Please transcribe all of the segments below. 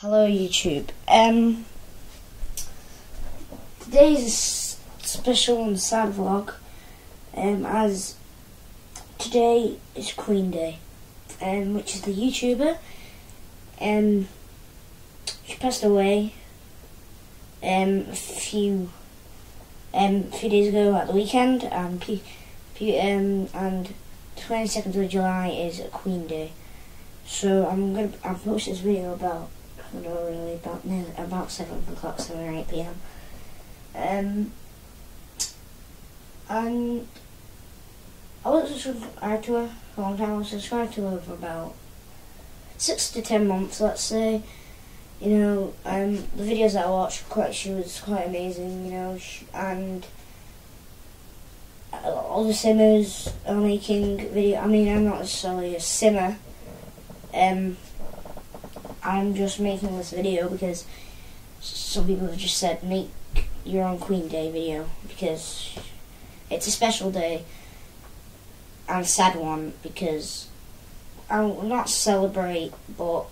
Hello YouTube. Um, today's a special and sad vlog. Um, as today is Quxxn Day, um, which is the YouTuber. Um, she passed away. Um, a few um, few days ago at the weekend, and pe- pe- um, and 22nd of July is Quxxn Day. So I'm gonna I'll post this video about I don't really about about seven o'clock, seven or eight p.m. Um, and I was subscribed to her a long time. I was subscribed to her for about six to ten months, let's say. You know, um, the videos that I watched, quite she was quite amazing. You know, she, and all the simmers are making video. I mean, I'm not necessarily a simmer. Um, I'm just making this video because some people have just said make your own Quxxn Day video because it's a special day. And a sad one because I will not celebrate but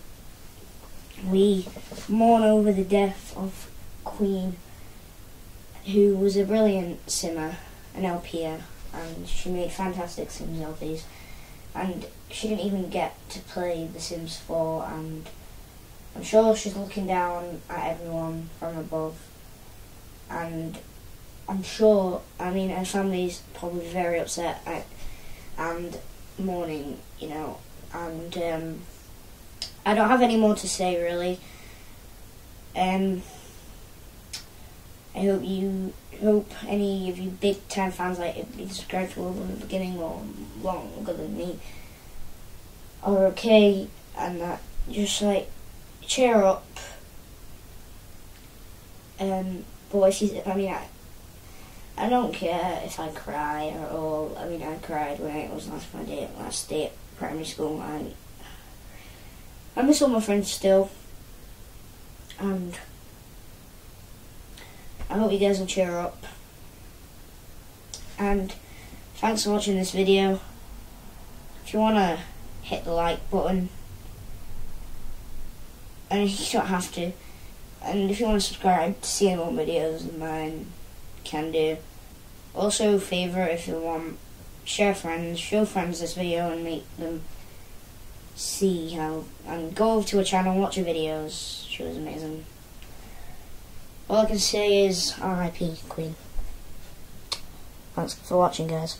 we mourn over the death of Quxxn who was a brilliant simmer, an LPer and she made fantastic Sims LPs and she didn't even get to play The Sims 4 and I'm sure she's looking down at everyone from above, and I'm sure, I mean, her family's probably very upset at, and mourning, you know, and um, I don't have any more to say really. Um, I hope you hope any of you big time fans like you subscribed to her from the beginning or longer than me are okay and that just like cheer up. Um, but I mean, I, I don't care if I cry at all. I mean, I cried when it was last my day, last day at primary school, and I miss all my friends still. And I hope you guys will cheer up. And thanks for watching this video. If you wanna hit the like button and you don't have to. And if you want to subscribe to see more videos of mine, can do. Also, favourite if you want, share friends, show friends this video and make them see how, and go over to her channel, watch her videos. She was amazing. All I can say is RIP Quxxn. Thanks for watching, guys.